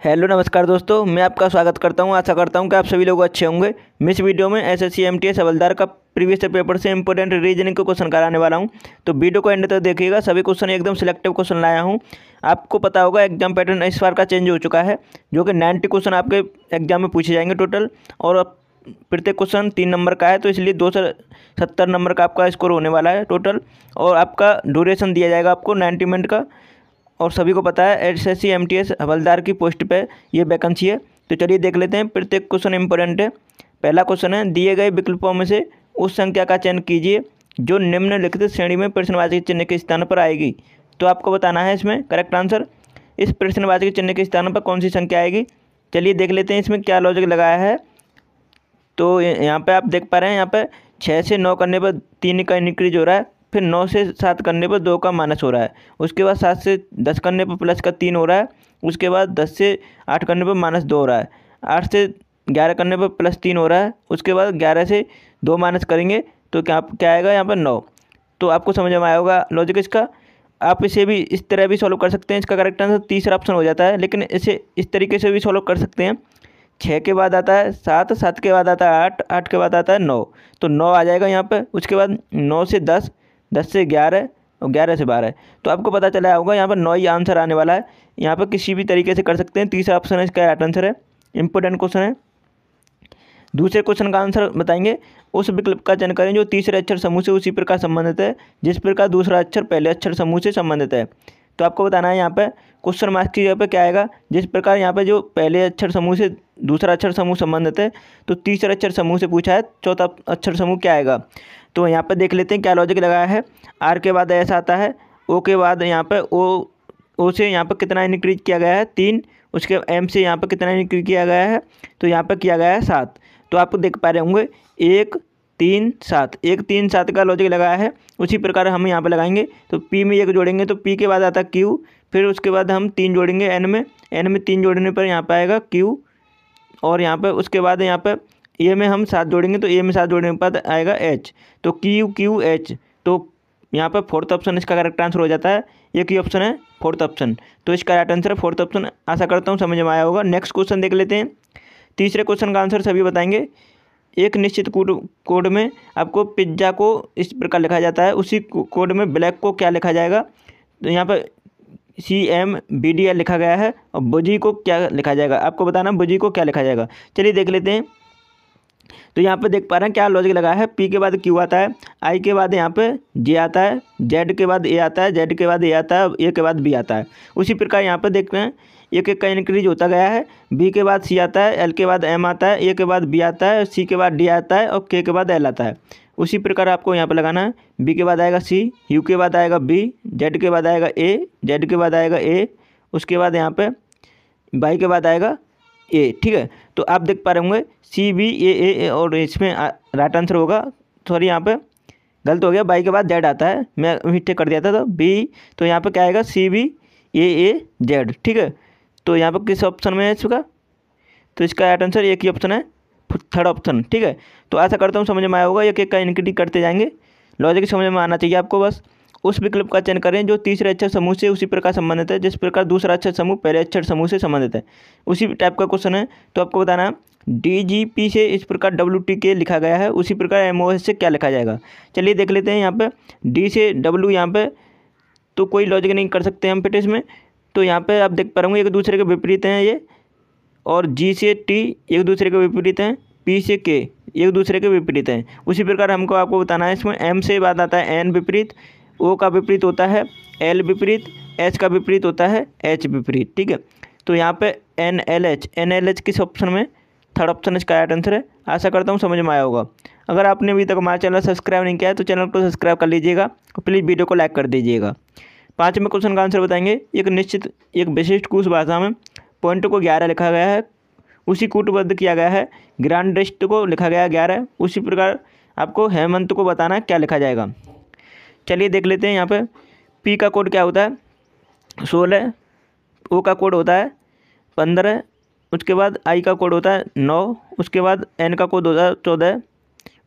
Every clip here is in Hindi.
हेलो, नमस्कार दोस्तों, मैं आपका स्वागत करता हूँ। आशा करता हूँ कि आप सभी लोग अच्छे होंगे। मैं इस वीडियो में S S C M T S हवलदार का प्रीवियस पेपर से इंपॉर्टेंट रीजनिंग के क्वेश्चन कराने वाला हूँ। तो वीडियो को एंड तक देखिएगा। सभी क्वेश्चन एकदम सिलेक्टिव क्वेश्चन लाया हूँ। आपको पता होगा एग्ज़ाम पैटर्न इस बार का चेंज हो चुका है, जो कि नाइन्टी क्वेश्चन आपके एग्ज़ाम में पूछे जाएँगे टोटल और प्रत्येक क्वेश्चन तीन नंबर का है तो इसलिए दो सौ सत्तर नंबर का आपका स्कोर होने वाला है टोटल और आपका ड्यूरेशन दिया जाएगा आपको नाइन्टी मिनट का। और सभी को पता है S S C M T S हवलदार की पोस्ट पे ये वैकेंसी है। तो चलिए देख लेते हैं, प्रत्येक क्वेश्चन इंपॉर्टेंट है। पहला क्वेश्चन है, दिए गए विकल्पों में से उस संख्या का चयन कीजिए, जो निम्नलिखित श्रेणी में प्रश्नवाची चिन्ह के स्थान पर आएगी। तो आपको बताना है इसमें करेक्ट आंसर इस प्रश्नवाचक चिन्ह के स्थान पर कौन सी संख्या आएगी? चलिए देख लेते हैं इसमें क्या लॉजिक लगाया है। तो यहाँ पे आप देख पा रहे हैं, यहाँ पे छः से नौ करने पर तीन का इंक्रीज हो रहा है। फिर नौ से सात करने पर दो का माइनस हो रहा है। उसके बाद सात से दस करने पर प्लस का तीन हो रहा है। उसके बाद दस से आठ करने पर माइनस दो हो रहा है। आठ से ग्यारह करने पर प्लस तीन हो रहा है। उसके बाद ग्यारह से दो माइनस करेंगे तो क्या क्या आएगा यहाँ पर नौ। तो आपको समझ में आया होगा लॉजिक इसका। आप इसे भी इस तरह भी सॉल्व कर सकते हैं। इसका करेक्ट आंसर तीसरा ऑप्शन हो जाता है। लेकिन इसे इस तरीके से भी सॉल्व कर सकते हैं। छः के बाद आता है सात सात के बाद आता है आठ आठ के बाद आता है नौ। तो नौ आ जाएगा यहाँ पर। उसके बाद नौ से दस दस से ग्यारह और ग्यारह से बारह तो आपको पता चला होगा, यहाँ पर नौ ही आंसर आने वाला है। यहाँ पर किसी भी तरीके से कर सकते हैं। तीसरा ऑप्शन है, इसका राइट आंसर है। इंपॉर्टेंट क्वेश्चन है। दूसरे क्वेश्चन का आंसर बताएँगे। उस विकल्प का चयन करें जो तीसरे अक्षर समूह से उसी प्रकार संबंधित है, जिस प्रकार दूसरा अक्षर पहले अक्षर समूह से संबंधित है। तो आपको बताना है यहाँ पर क्वेश्चन मार्क्स की जगह पे क्या आएगा? जिस प्रकार यहाँ पर जो पहले अक्षर समूह से दूसरा अक्षर समूह संबंधित है तो तीसरा अक्षर समूह से पूछा है, चौथा अक्षर समूह क्या आएगा? तो यहाँ पर देख लेते हैं क्या लॉजिक लगाया है। आर के बाद ऐसा आता है ओ के बाद यहाँ पर ओ ओ से यहाँ पर कितना इंक्रीज किया गया है? तीन। उसके एम से यहाँ पर कितना इंक्रीज किया गया है? तो यहाँ पर किया गया है सात। तो आप देख पा रहे होंगे, एक तीन सात, एक तीन सात का लॉजिक लगाया है, उसी प्रकार हम यहाँ पर लगाएँगे तो पी में एक जोड़ेंगे तो पी के बाद आता क्यू फिर उसके बाद हम तीन जोड़ेंगे एन में एन में तीन जोड़ने पर यहाँ पर आएगा क्यू और यहाँ पर उसके बाद यहाँ पर ए में हम सात जोड़ेंगे तो ए में सात जोड़ने के बाद आएगा एच तो क्यू क्यू एच तो यहाँ पर फोर्थ ऑप्शन इसका करेक्ट आंसर हो जाता है, एक ही ऑप्शन है फोर्थ ऑप्शन तो इसका राइट आंसर है फोर्थ ऑप्शन आशा करता हूँ समझ में आया होगा। नेक्स्ट क्वेश्चन देख लेते हैं, तीसरे क्वेश्चन का आंसर सभी बताएँगे एक निश्चित कोड कोड में आपको पिज़्ज़ा को इस प्रकार लिखा जाता है। उसी कोड में ब्लैक को क्या लिखा जाएगा? तो यहाँ पर C M B D L लिखा गया है और बुजी को क्या लिखा जाएगा? आपको बताना बुजी को क्या लिखा जाएगा। चलिए देख लेते हैं। तो यहाँ पे देख पा रहे हैं क्या लॉजिक लगा है पी के बाद क्यू आता है आई के बाद यहाँ पे जे आता है जेड के बाद ए आता है जेड के बाद ए आता है ए के बाद बी आता है उसी प्रकार यहाँ पे देख रहे हैं एक एक का इंक्रीज होता गया है बी के बाद सी आता है एल के बाद एम आता है ए के बाद बी आता है सी के बाद डी आता है और के के बाद एल आता है उसी प्रकार आपको यहाँ पर लगाना है बी के बाद आएगा सी यू के बाद आएगा बी जेड के बाद आएगा ए जेड के बाद आएगा ए उसके बाद यहाँ पे बाई के बाद आएगा ए ठीक है? तो आप देख पा रहे होंगे सी बी ए ए और इसमें राइट आंसर होगा। सॉरी यहाँ पे गलत हो गया। बाई के बाद जेड आता है। मैं मिस्टेक कर दिया था तो बी तो यहाँ पे क्या आएगा? सी बी ए ए जेड ठीक है? तो यहाँ पर किस ऑप्शन में है इसका? तो इसका राइट आंसर एक ही ऑप्शन है। थर्ड ऑप्शन ठीक है? तो ऐसा करता हूँ, समझ में आया होगा। एक एक का इनक्रीज करते जाएँगे। लॉजिक समझ में आना चाहिए आपको बस। उस विकल्प का चयन करें जो तीसरे अक्षर समूह से उसी प्रकार संबंधित है, जिस प्रकार दूसरा अक्षर समूह पहले अक्षर समूह से संबंधित है। उसी टाइप का क्वेश्चन है तो आपको बताना डी जी पी से इस प्रकार डब्ल्यू टी के लिखा गया है, उसी प्रकार एम ओ एस से क्या लिखा जाएगा? चलिए देख लेते हैं यहाँ पे डी से डब्ल्यू यहाँ पे तो कोई लॉजिक नहीं कर सकते हम फिर इसमें। तो यहाँ पे आप देख पा रहे एक दूसरे के विपरीत हैं ये, और जी से टी एक दूसरे के विपरीत हैं पी से के एक दूसरे के विपरीत हैं। उसी प्रकार हमको आपको बताना है, इसमें एम से बात आता है एन विपरीत ओ का विपरीत होता है, एल विपरीत, एच का विपरीत होता है, एच विपरीत, ठीक है? तो यहाँ पे N, L, H, N, L, H किस ऑप्शन में? थर्ड ऑप्शन इसका राइट आंसर है। आशा करता हूँ समझ में आया होगा। अगर आपने अभी तक हमारा चैनल सब्सक्राइब नहीं किया है तो चैनल को सब्सक्राइब कर लीजिएगा और प्लीज़ वीडियो को लाइक कर दीजिएगा। पाँचवें क्वेश्चन का आंसर बताएँगे। एक निश्चित, एक विशिष्ट कुछ भाषा में पॉइंट को ग्यारह लिखा गया है। उसी कूटबद्ध किया गया है। ग्रांडेस्ट को लिखा गया ग्यारह। उसी प्रकार आपको हेमंत को बताना क्या लिखा जाएगा। चलिए देख लेते हैं यहाँ पे। पी का कोड क्या होता है? सोलह ओ का कोड होता है पंद्रह उसके बाद आई का कोड होता है नौ उसके बाद एन का कोड होता है चौदह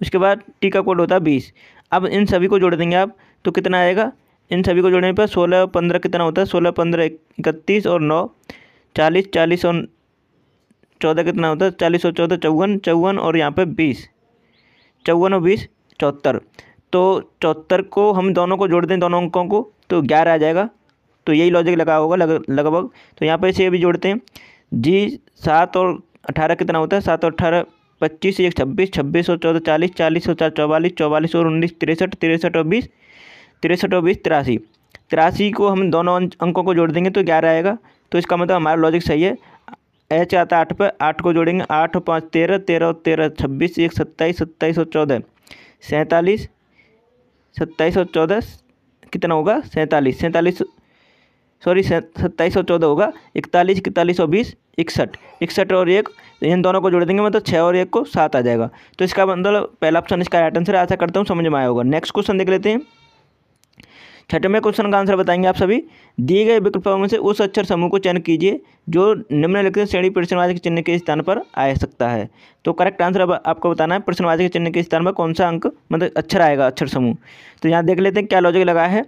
उसके बाद टी का कोड होता है बीस अब इन सभी को जोड़ देंगे आप तो कितना आएगा? इन सभी को जोड़ने पर सोलह और पंद्रह कितना होता है? सोलह, पंद्रह, इकतीस और नौ। चालीस चालीस और चौदह कितना होता है? चालीस और चौदह, चौवन चौवन और यहाँ पे बीस। चौवन और बीस, चौहत्तर। तो चौहत्तर को हम दोनों को जोड़ दें, दोनों अंकों को तो ग्यारह आ जाएगा। तो यही लॉजिक लगा होगा लग, लगभग। तो यहाँ पर इसे भी जोड़ते हैं। जी, सात और अठारह कितना होता है? सात और अठारह, पच्चीस, एक छब्बीस छब्बीस और चौदह, चालीस चालीस और चार, चौवालीस चौवालीस और उन्नीस, तिरसठ तिरसठ और बीस, तिरसठ और बीस, तिरासी। तिरासी को हम दोनों अंकों को जोड़ देंगे तो ग्यारह आएगा। तो इसका मतलब हमारा लॉजिक सही है। एच आता है आठ पर, आठ को जोड़ेंगे, आठ और पाँच तेरह तेरह और तेरह छब्बीस, एक सत्ताईस सत्ताईस और चौदह, सैंतालीस सत्ताईस और चौदह, कितना होगा? सैंतालीस। सैंतालीस सॉरी सत्ताईस और चौदह होगा। इकतालीस इकतालीस और बीस, इकसठ। इकसठ और एक, इन दोनों को जोड़ देंगे मतलब छः और एक को सात आ जाएगा। तो इसका मतलब पहला ऑप्शन इसका राइट आंसर आशा करता हूँ समझ में आया होगा। नेक्स्ट क्वेश्चन देख लेते हैं। छठवें क्वेश्चन का आंसर बताएँगे आप सभी। दिए गए विकल्पों में से उस अक्षर समूह को चयन कीजिए, जो निम्नलिखित श्रेणी प्रश्नवाची के चिन्ह के स्थान पर आ सकता है। तो करेक्ट आंसर अब आपको बताना है प्रश्नवाची के चिन्ह के स्थान पर कौन सा अंक मतलब अक्षर आएगा, अक्षर समूह। तो यहाँ देख लेते हैं क्या लॉजिक लगा है।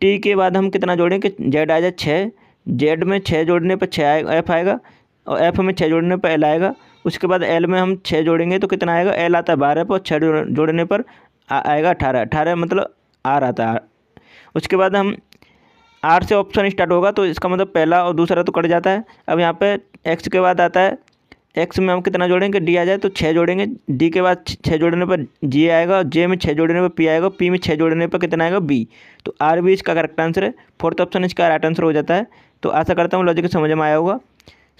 टी के बाद हम कितना जोड़ें कि जेड आ जाए छः जेड में छः जोड़ने पर छः आएगा एफ़ आएगा, और एफ़ में छः जोड़ने पर एल आएगा। उसके बाद एल में हम छः जोड़ेंगे तो कितना आएगा? एल आता है बारह पर छः जोड़ने पर आएगा अठारह। अठारह मतलब आर आता है उसके बाद हम आर से ऑप्शन स्टार्ट होगा तो इसका मतलब पहला और दूसरा तो कट जाता है। अब यहाँ पे एक्स के बाद आता है। एक्स में हम कितना जोड़ेंगे? डी आ जाए तो छः जोड़ेंगे। डी के बाद छः जोड़ने पर जी आएगा और जे में छः जोड़ने पर पी आएगा पी में छः जोड़ने पर कितना आएगा? बी तो आर बी इसका करेक्ट आंसर है। फोर्थ ऑप्शन इसका राइट आंसर हो जाता है। तो आशा करता हूँ लॉजिक समझ में आया होगा।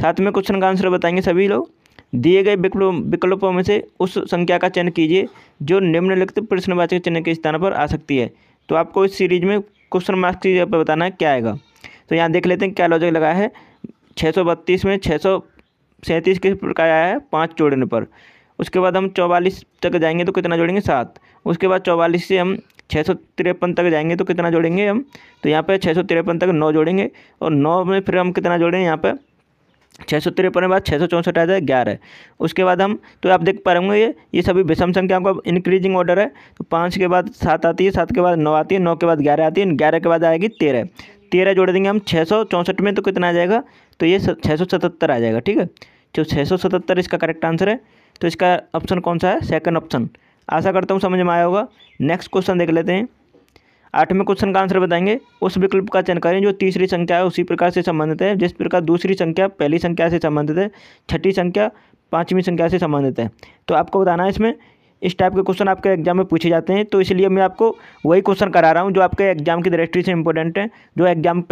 साथ में क्वेश्चन का आंसर बताएँगे सभी लोग। दिए गए विकल्पों में से उस संख्या का चयन कीजिए, जो निम्नलिखित प्रश्नवाचक चिन्ह के स्थान पर आ सकती है। तो आपको इस सीरीज़ में क्वेश्चन मार्क्स की जगह पर बताना है, क्या आएगा। तो यहाँ देख लेते हैं क्या लॉजिक लगा है। छः सौ बत्तीस में छः सैंतीस किस प्रकार आया है, पाँच जोड़ने पर। उसके बाद हम चौवालीस तक जाएँगे तो कितना जोड़ेंगे, सात। उसके बाद चौवालीस से हम छः सौ तिरपन तक जाएँगे तो कितना जोड़ेंगे हम। तो यहाँ पे छः सौ तिरपन तक नौ जोड़ेंगे और नौ में फिर हम कितना जोड़ेंगे यहाँ पे छः सौ तिरपन बाद छः सौ चौंसठ आ जाए, ग्यारह। उसके बाद हम तो आप देख पा रहे होंगे, ये ये सभी विषम संख्या का इंक्रीजिंग ऑर्डर है। तो पाँच के बाद सात आती है, सात के बाद नौ आती है, नौ के बाद ग्यारह आती है, ग्यारह के बाद आएगी तेरह। तेरह जोड़ देंगे हम छः सौ चौंसठ में तो कितना आ जाएगा? तो ये छः सौ सतहत्तर आ जाएगा, ठीक है? जो छः सौ सतहत्तर इसका करेक्ट आंसर है। तो इसका ऑप्शन कौन सा है? सेकंड ऑप्शन आशा करता हूँ समझ में आया होगा। नेक्स्ट क्वेश्चन देख लेते हैं। आठवें क्वेश्चन का आंसर बताएँगे। उस विकल्प का चयन करें जो तीसरी संख्या है, उसी प्रकार से संबंधित है। जिस प्रकार दूसरी संख्या, पहली संख्या से संबंधित है, छठी संख्या, पाँचवीं संख्या से संबंधित है। तो आपको बताना है इसमें, इस टाइप के क्वेश्चन आपके एग्ज़ाम में पूछे जाते हैं। तो इसलिए मैं आपको वही क्वेश्चन करा रहा हूँ जो आपके एग्ज़ाम की दृष्टि से इंपॉर्टेंट है, जो एग्ज़ाम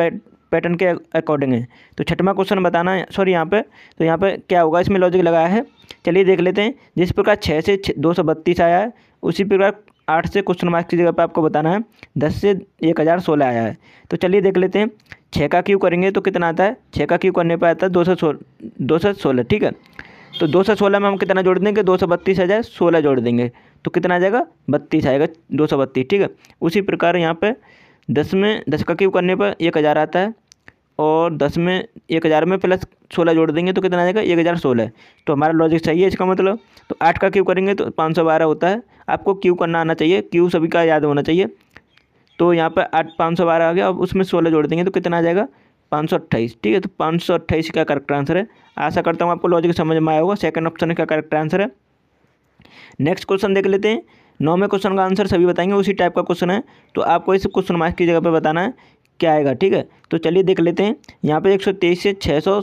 पैटर्न के अकॉर्डिंग है। तो छठवा क्वेश्चन बताना है सॉरी यहाँ पे तो यहाँ पे क्या होगा? इसमें लॉजिक लगाया है। चलिए देख लेते हैं। जिस प्रकार छः से दो सौ बत्तीस आया है, उसी प्रकार आठ से क्वेश्चन मार्क्स की जगह पे आपको बताना है, दस से एक हज़ार सोलह आया है। तो चलिए देख लेते हैं छः का क्यू करेंगे तो कितना आता है? छः का क्यू करने पर आता है? दो सौ सोलह दो सौ सोलह, ठीक है? तो दो सौ सोलह में हम कितना जोड़ देंगे? दो सौ बत्तीस आ जाए, सोलह जोड़ देंगे। तो कितना आ जाएगा? बत्तीस आएगा, दो सौ बत्तीस, ठीक है? उसी प्रकार यहाँ पर दस में, दस का क्यू करने पर एक हज़ार आता है? और दस में एक हज़ार में प्लस सोलह जोड़ देंगे तो कितना आ जाएगा? एक हज़ार सोलह। तो हमारा लॉजिक है इसका मतलब? तो आठ का क्यू करेंगे तो पाँच सौ बारह होता है। आपको क्यू करना आना चाहिए। क्यू सभी का याद होना चाहिए। तो यहाँ पर आठ, पाँच सौ बारह आ गया। अब उसमें सोलह जोड़ देंगे तो कितना आ जाएगा? पाँच सौ अट्ठाईस। ठीक है तो पाँच सौ अट्ठाईस का करेक्ट आंसर है। आशा करता हूँ आपको लॉजिक समझ में आया होगा। सेकंड ऑप्शन का करेक्ट आंसर है। नेक्स्ट क्वेश्चन देख लेते हैं। नौवें क्वेश्चन का आंसर सभी बताएँगे। उसी टाइप का क्वेश्चन है। तो आपको इस क्वेश्चन मार्क्स की जगह पर बताना है। क्या आएगा, ठीक है? तो चलिए देख लेते हैं। यहाँ पे एक सौ तेईस से छः सौ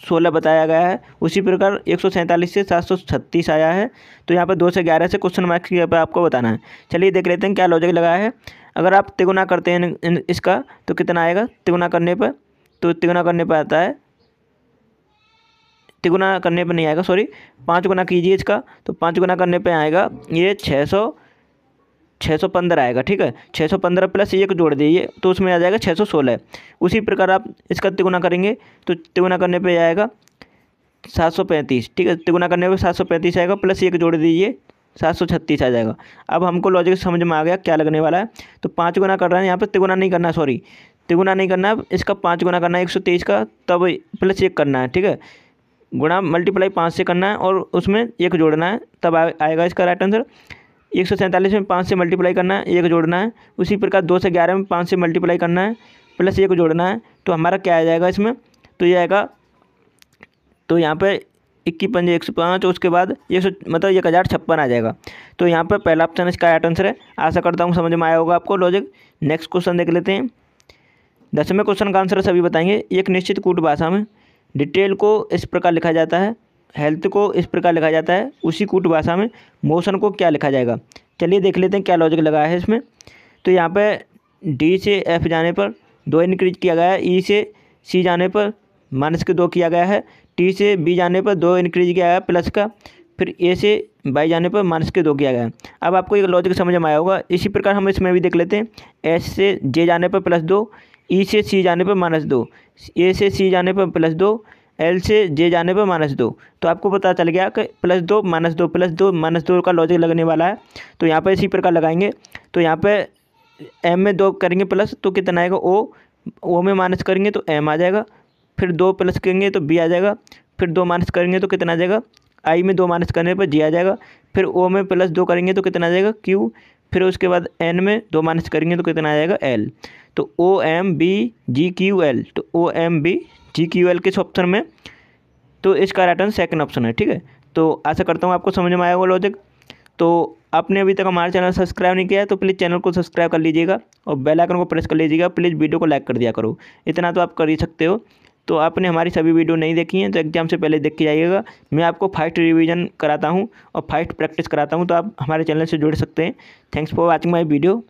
सोलह बताया गया है। उसी प्रकार एक सौ सैंतालीस से सात सौ छत्तीस आया है। तो यहाँ पर दो से ग्यारह से क्वेश्चन मार्क्स की पर आपको बताना है। चलिए देख लेते हैं क्या लॉजिक लगाया है। अगर आप तिगुना करते हैं इसका तो कितना आएगा? तिगुना करने पर तो तिगुना करने पर आता है। तिगुना करने पर नहीं आएगा सॉरी पाँच गुना कीजिए इसका तो पाँच गुना करने पर आएगा ये छः सौ छः सौ पंद्रह आएगा ठीक है? छः सौ पंद्रह प्लस एक जोड़ दीजिए तो उसमें आ जाएगा छः सौ सोलह। उसी प्रकार आप इसका तिगुना करेंगे तो तिगुना करने पे आएगा सात सौ पैंतीस ठीक है? तिगुना करने पे सात सौ पैंतीस आएगा प्लस एक जोड़ दीजिए सात सौ छत्तीस आ जाएगा। अब हमको लॉजिक समझ में आ गया क्या लगने वाला है? तो पाँच गुना कर रहे हैं यहाँ पर तिगुना नहीं करना सॉरी तिगुना नहीं करना है इसका पाँच गुना करना है एक सौ तेईस का तब प्लस एक करना है ठीक है? गुणा मल्टीप्लाई पाँच से करना है और उसमें एक जोड़ना है तब आ, आएगा इसका राइट आंसर एक सौ सैंतालीस में पाँच से मल्टीप्लाई करना है, एक जोड़ना है। उसी प्रकार दो से ग्यारह में पाँच से मल्टीप्लाई करना है, प्लस एक जोड़ना है तो हमारा क्या आ जाएगा इसमें? तो ये आएगा तो यहाँ पर इक्की पंजे एक सौ पाँच, उसके बाद एक सौ मतलब एक हज़ार छप्पन आ जाएगा। तो यहाँ पर पहला ऑप्शन इसका राइट आंसर है। आशा करता हूँ समझ में आया होगा आपको लॉजिक नेक्स्ट क्वेश्चन देख लेते हैं। दसवें क्वेश्चन का आंसर सभी बताएँगे। एक निश्चित कूट भाषा में डिटेल को इस प्रकार लिखा जाता है। हेल्थ को इस प्रकार लिखा जाता है। उसी कूट भाषा में मोशन को क्या लिखा जाएगा? चलिए देख लेते हैं क्या लॉजिक लगाया है इसमें। तो यहाँ पे डी से एफ़ जाने पर दो इनक्रीज किया गया है। ई e से सी जाने पर माइनस के दो किया गया है। टी से बी जाने पर दो इंक्रीज किया गया प्लस का। फिर ए से बाई जाने पर माइनस के दो किया गया अब आपको एक लॉजिक समझ में आया होगा। इसी प्रकार हम इसमें भी देख लेते हैं। एस से जे जाने पर प्लस दो ई e से सी जाने पर माइनस दो। ए से सी जाने पर प्लस दो एल से जे जाने पर माइनस दो। तो आपको पता चल गया कि प्लस दो, माइनस दो, प्लस दो, माइनस दो का लॉजिक लगने वाला है। तो यहाँ पर इसी प्रकार लगाएँगे। तो यहाँ पर एम में दो करेंगे प्लस तो कितना आएगा? ओ ओ में माइनस करेंगे तो एम आ जाएगा। फिर दो प्लस करेंगे तो बी आ जाएगा। फिर दो माइनस करेंगे तो कितना आ जाएगा? आई में दो माइनस करने पर जी आ जाएगा। फिर ओ में प्लस दो करेंगे तो कितना आ जाएगा? क्यू फिर उसके बाद एन में दो माइनस करेंगे तो कितना आ जाएगा? एल तो O M B G Q L तो O M B G Q L किस ऑप्शन में तो इसका राइट आंसर सेकंड ऑप्शन है, ठीक है? तो आशा करता हूँ आपको समझ में आया होगा लॉजिक तो आपने अभी तक हमारा चैनल सब्सक्राइब नहीं किया है तो प्लीज़ चैनल को सब्सक्राइब कर लीजिएगा और बेल आइकन को प्रेस कर लीजिएगा। प्लीज़ वीडियो को लाइक कर दिया करो। इतना तो आप कर ही सकते हो। तो आपने हमारी सभी वीडियो नहीं देखी हैं तो एग्ज़ाम से पहले देख के जाइएगा। मैं आपको फाइट रिवीजन कराता हूँ और फाइट प्रैक्टिस कराता हूँ तो आप हमारे चैनल से जुड़ सकते हैं। Thanks for watching my video